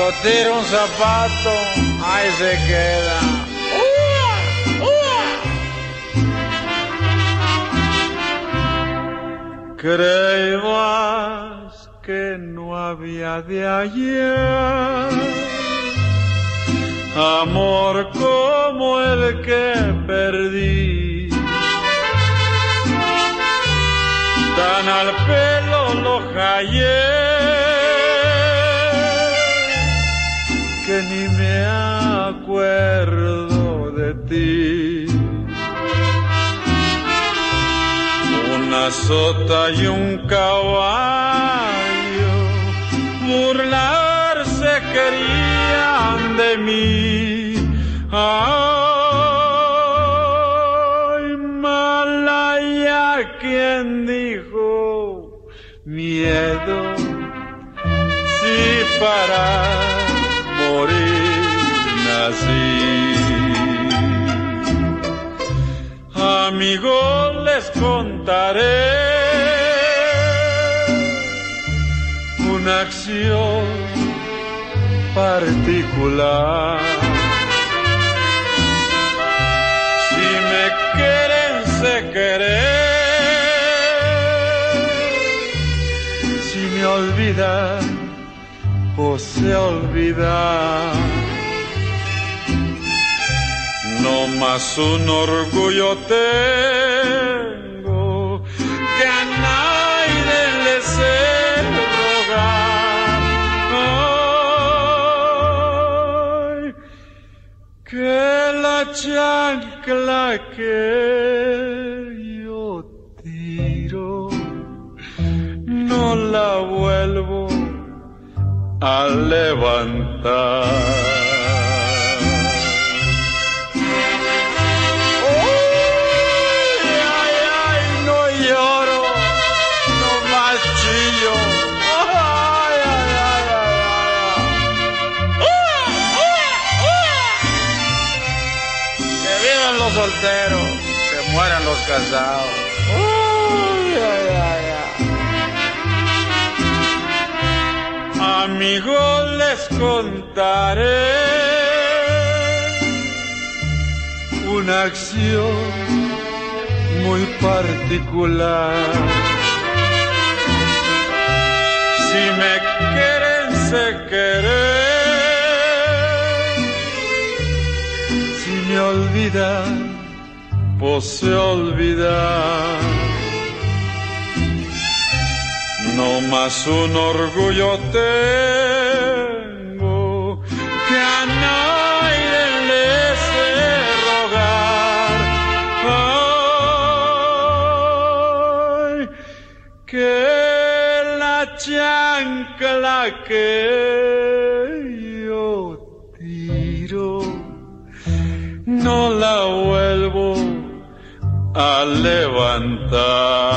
Cuando tira un zapato, ahí se queda. Creías que no había de ayer amor como el que perdí. Tan al pelo lo hallé que ni me acuerdo de ti. Una sota y un caballo burlarse querían de mí. Ay, malaya, quien dijo miedo? Si para morir Amigos, les contaré una acción particular. Si me quieren, se querer. Si me olvidan, o se olvidan. No más un orgullo tengo que a nadie le sé rogar. Ay, que la chancla que yo tiro no la vuelvo a levantar. Los solteros, que mueran los casados. Uy, ay, ay, ay. Amigos, les contaré una acción muy particular. Si me quieren, se querer. Me olvidan, pues se olvidan. No más un orgullo tengo que a nadie le sé rogar. Ay, que la chancla que a levantar.